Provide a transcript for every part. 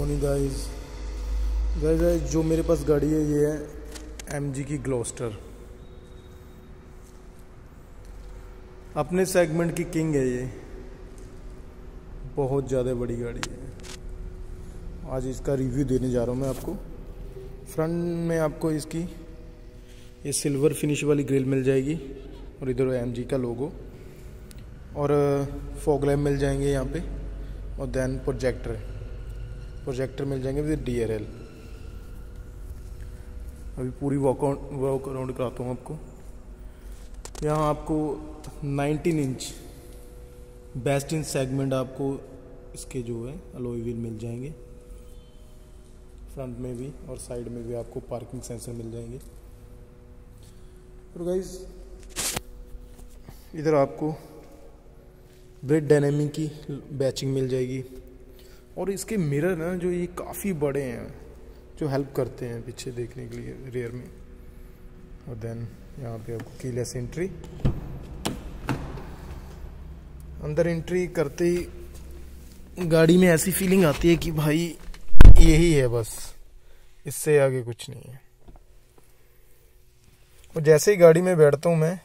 Morning guys guys जो मेरे पास गाड़ी है, ये है एम की ग्लोस्टर अपने सेगमेंट की किंग है ये. बहुत ज़्यादा बड़ी गाड़ी है. आज इसका रिव्यू देने जा रहा हूँ मैं आपको. फ्रंट में आपको इसकी, ये सिल्वर फिनिश वाली ग्रिल मिल जाएगी और इधर एमजी का लोगो और फॉग लैम्प मिल जाएँगे यहाँ पे और देन प्रोजेक्टर प्रोजेक्टर मिल जाएँगे विद डी आर एल अभी पूरी वॉक वॉक अराउंड कराता हूँ आपको। यहाँ आपको 19 इंच बेस्ट इन सेगमेंट आपको इसके जो है अलोई व्हील मिल जाएँगे। फ्रंट में भी और साइड में भी आपको पार्किंग सेंसर मिल जाएँगे। और गाइज़ इधर आपको ब्रेड डायनेमिक की बैचिंग मिल जाएगी। और इसके मिरर ना जो ये काफ़ी बड़े हैं, जो हेल्प करते हैं पीछे देखने के लिए रेयर में। और देन यहाँ पे आपको कीलेस एंट्री अंदर एंट्री करते ही गाड़ी में ऐसी फीलिंग आती है कि भाई यही है बस, इससे आगे कुछ नहीं है। और जैसे ही गाड़ी में बैठता हूँ मैं,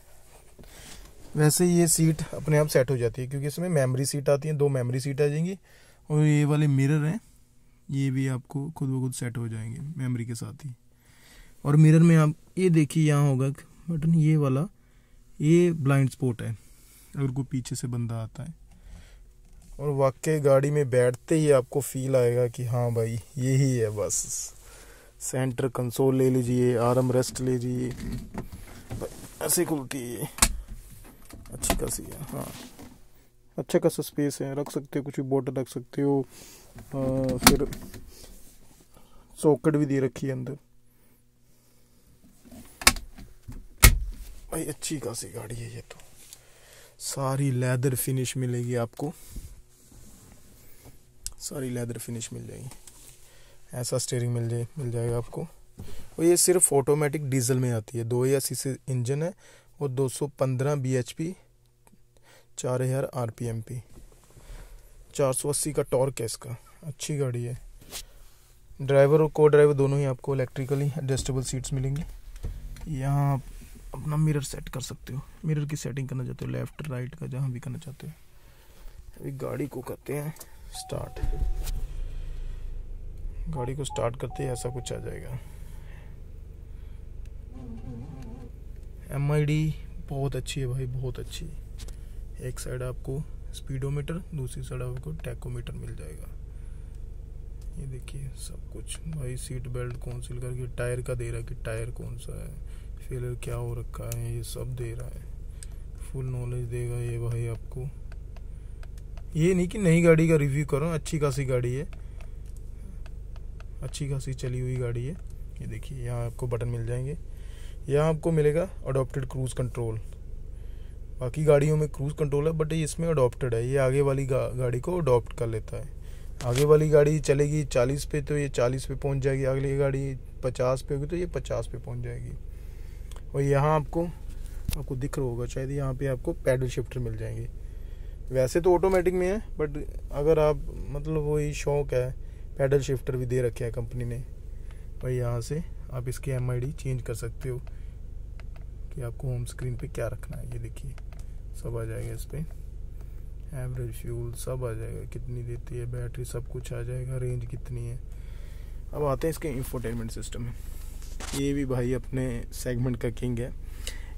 वैसे ये सीट अपने आप सेट हो जाती है, क्योंकि इसमें मेमोरी सीट आती है, दो मेमोरी सीट आ जाएँगी। और ये वाले मिरर हैं, ये भी आपको खुद ब खुद सेट हो जाएँगे मेमोरी के साथ ही। और मिरर में आप, ये देखिए यहाँ होगा बटन ये वाला, ये ब्लाइंड स्पॉट है, अगर कोई पीछे से बंदा आता है। और वाकई गाड़ी में बैठते ही आपको फील आएगा कि हाँ भाई, यही है बस। सेंटर कंसोल ले लीजिए आर्म रेस्ट लीजिए। ऐसे खुलती है अच्छी खासी है हाँ। अच्छा खासा स्पेस है, रख सकते हो, कुछ भी बोटल रख सकते हो। फिर सॉकेट भी दे रखी है अंदर। भाई, अच्छी खासी गाड़ी है ये तो। सारी लेदर फिनिश मिलेगी आपको। सारी लेदर फिनिश मिल जाएगी। ऐसा स्टेयरिंग मिल जाए, मिल जाएगा आपको। और ये सिर्फ़ ऑटोमेटिक डीजल में आती है। दो या सी इंजन है और 215 बीएचपी चार हज़ार आर पी एम पी चार सौ अस्सी का टॉर्क है इसका। अच्छी गाड़ी है। ड्राइवर और को ड्राइवर दोनों ही आपको इलेक्ट्रिकली एडजस्टेबल सीट्स मिलेंगी। यहाँ आप अपना मिरर सेट कर सकते हो। मिरर की सेटिंग करना चाहते हो लेफ़्ट राइट का जहाँ भी करना चाहते हो। अभी गाड़ी को करते हैं स्टार्ट गाड़ी को स्टार्ट करते ही ऐसा कुछ आ जाएगा। एम आई डी बहुत अच्छी है भाई, बहुत अच्छी। एक साइड आपको स्पीडोमीटर दूसरी साइड आपको टैकोमीटर मिल जाएगा। ये देखिए, सब कुछ। भाई सीट बेल्ट कौन सी करके टायर का दे रहा है कि टायर कौन सा है? फेलर क्या हो रखा है? ये सब दे रहा है। फुल नॉलेज देगा ये भाई आपको। ये नहीं कि नई गाड़ी का रिव्यू करो अच्छी खासी गाड़ी है। अच्छी खासी चली हुई गाड़ी है। ये देखिए, यहाँ आपको बटन मिल जाएँगे। यहाँ आपको मिलेगा अडोप्टेड क्रूज कंट्रोल बाकी गाड़ियों में क्रूज कंट्रोल है बट ये इसमें अडोप्टेड है। ये आगे वाली गा, गाड़ी को अडोप्ट कर लेता है। आगे वाली गाड़ी चलेगी चालीस पे तो ये चालीस पे पहुँच जाएगी। अगली गाड़ी पचास पे होगी तो ये पचास पे पहुँच जाएगी। और यहाँ आपको आपको दिख रहा होगा शायद यहाँ पे आपको पैडल शिफ्टर मिल जाएँगे। वैसे तो ऑटोमेटिक में है बट अगर आप मतलब वही शौक है पैडल शिफ्टर भी दे रखे हैं कंपनी ने भाई यहाँ से आप इसकी एमआईडी चेंज कर सकते हो कि आपको होम स्क्रीन पे क्या रखना है ये देखिए। सब आ जाएगा इस पर एवरेज फ्यूल सब आ जाएगा। कितनी देती है बैटरी? सब कुछ आ जाएगा। रेंज कितनी है? अब आते हैं इसके इंफोटेनमेंट सिस्टम में। ये भी भाई अपने सेगमेंट का किंग है।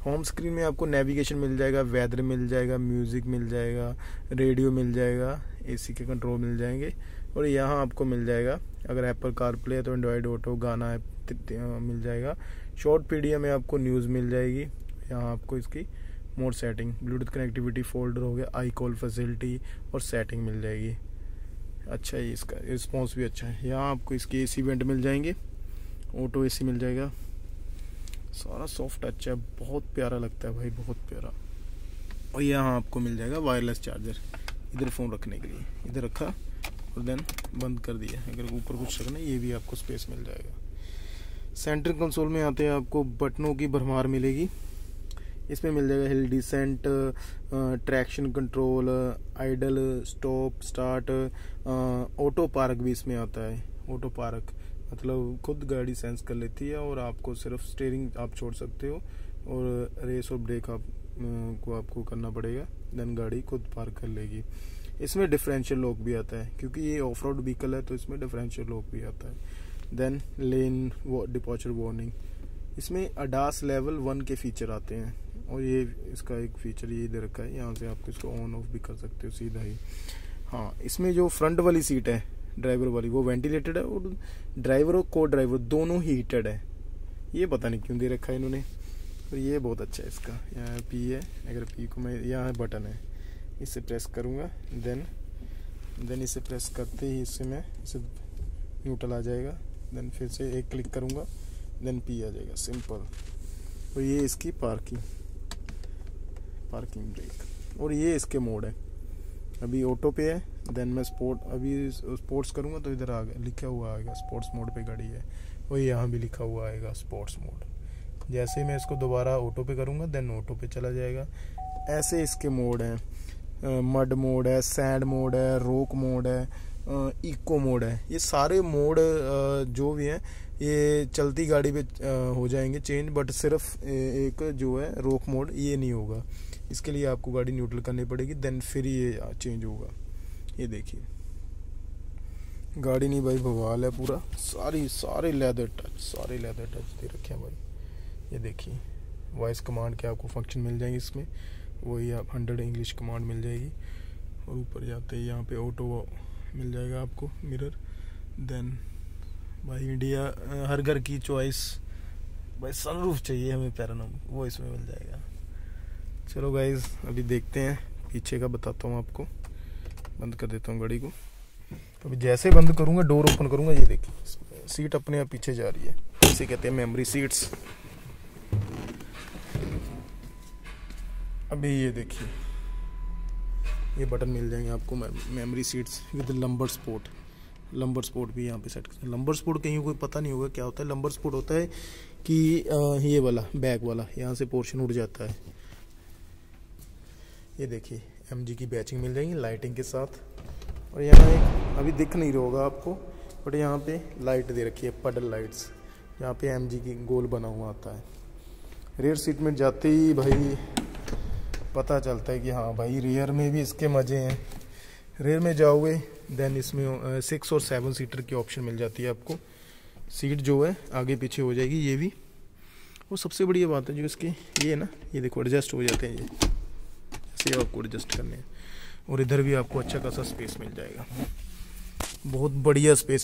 होम स्क्रीन में आपको नेविगेशन मिल जाएगा वेदर मिल जाएगा म्यूज़िक मिल जाएगा रेडियो मिल जाएगा एसी के कंट्रोल मिल जाएँगे। और यहाँ आपको मिल जाएगा, अगर एप्पल कार प्ले है तो एंड्रॉयड ऑटो गाना मिल जाएगा। शॉर्ट पीडिया में आपको न्यूज़ मिल जाएगी। यहाँ आपको इसकी mode setting Bluetooth connectivity folder हो गया आई कॉल फैसिलिटी और सेटिंग मिल जाएगी। अच्छा है, इसका रिस्पॉन्स भी अच्छा है। यहाँ आपको इसके एसी वेंट मिल जाएँगे ऑटो एसी मिल जाएगा। सारा सॉफ्ट अच्छा है, बहुत प्यारा लगता है भाई, बहुत प्यारा। और यहाँ आपको मिल जाएगा वायरलेस चार्जर इधर फ़ोन रखने के लिए। इधर रखा और देन बंद कर दिया। अगर ऊपर कुछ रखना ये भी आपको स्पेस मिल जाएगा। सेंटर कंसोल में आते हैं आपको बटनों की भरमार मिलेगी। इसमें मिल जाएगा hill descent traction control idle stop start auto park भी इसमें आता है। ऑटो पार्क मतलब खुद गाड़ी सेंस कर लेती है और आपको सिर्फ़ स्टेयरिंग आप छोड़ सकते हो और रेस और ब्रेक आप को आपको करना पड़ेगा देन गाड़ी खुद पार्क कर लेगी। इसमें डिफरेंशियल लॉक भी आता है, क्योंकि ये ऑफ़ रोड व्हीकल है तो इसमें डिफरेंशियल लॉक भी आता है। देन लेन डिपॉचर वार्निंग इसमें अडास लेवल वन के फीचर आते हैं। और ये इसका एक फीचर ये दे रखा है, यहाँ से आप इसको ऑन ऑफ़ भी कर सकते हो सीधा ही। हाँ इसमें जो फ्रंट वाली सीट है ड्राइवर वाली, वो वेंटिलेटेड है और ड्राइवर और को ड्राइवर दोनों ही हीटेड है। ये पता नहीं क्यों दे रखा है इन्होंने। और ये बहुत अच्छा है इसका। यहाँ पी है, अगर पी को मैं, यहाँ बटन है। इसे प्रेस करूँगा देन देन इसे प्रेस करते ही इससे मैं, इसे न्यूट्रल आ जाएगा। देन फिर से एक क्लिक करूँगा देन पी आ जाएगा। सिंपल और ये इसकी पार्किंग पार्किंग ब्रेक और ये इसके मोड है। अभी ऑटो पे है देन मैं स्पोर्ट अभी स्पोर्ट्स करूँगा तो इधर आ गया, लिखा हुआ आएगा स्पोर्ट्स मोड पे गाड़ी है। और यहाँ भी लिखा हुआ आएगा स्पोर्ट्स मोड जैसे ही मैं इसको दोबारा ऑटो पे करूँगा देन ऑटो पे चला जाएगा। ऐसे इसके मोड हैं। मड मोड है सैंड मोड है रोक मोड है। इको मोड है। ये सारे मोड जो भी हैं, ये चलती गाड़ी पे हो जाएँगे चेंज बट सिर्फ़ एक जो है रोक मोड ये नहीं होगा। इसके लिए आपको गाड़ी न्यूट्रल करनी पड़ेगी देन फिर ये चेंज होगा। ये देखिए। गाड़ी नहीं भाई, भवाल है पूरा। सारी, सारे लेदर टच सारे लेदर टच दे रखे हैं भाई। ये देखिए। वॉइस कमांड के आपको फ़ंक्शन मिल जाएँगे इसमें। वही आप हंड्रेड इंग्लिश कमांड मिल जाएगी। और ऊपर जाते ही, यहाँ पे ऑटो मिल जाएगा आपको मिरर देन भाई इंडिया हर घर की चॉइस भाई सनरूफ चाहिए हमें पैरानम वो इसमें मिल जाएगा। चलो गाइज़ अभी देखते हैं, पीछे का बताता हूँ आपको। बंद कर देता हूँ गाड़ी को। अभी जैसे बंद करूँगा डोर ओपन करूँगा, ये देखिए। सीट अपने आप पीछे जा रही है। इसे कहते हैं मेमोरी सीट्स अभी ये देखिए। ये बटन मिल जाएँगे आपको memory seats with lumbar support lumbar support भी यहाँ पे सेट कर लंबर स्पोर्ट कहीं कोई पता नहीं होगा क्या होता है। लंबर स्पोर्ट होता है कि ये वाला बैक वाला, यहाँ से पोर्शन उड़ जाता है। ये देखिए एमजी की बैचिंग मिल जाएगी लाइटिंग के साथ। और यहाँ एक, अभी दिख नहीं रहा होगा आपको बट यहाँ पे लाइट दे रखी है पडल लाइट्स यहाँ पे एमजी की गोल बना हुआ आता है। रेयर सीट में जाते ही भाई पता चलता है कि हाँ भाई रेयर में भी इसके मज़े हैं। रेयर में जाओगे देन इसमें सिक्स और सेवन सीटर की ऑप्शन मिल जाती है आपको। सीट जो है, आगे पीछे हो जाएगी, ये भी। वो सबसे बढ़िया बात है जो इसकी, ये है ना, ये देखो एडजस्ट हो जाते हैं ये। ऐसे आपको एडजस्ट करने हैं। और इधर भी आपको अच्छा खासा स्पेस मिल जाएगा। बहुत बढ़िया स्पेस